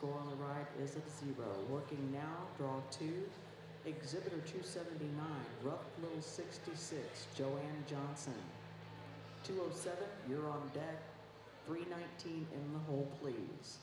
Score on the right is at zero. Working now, draw two. Exhibitor 279, Ruf Lil 66, Joann Johnson. 207, you're on deck. 319 in the hole, please.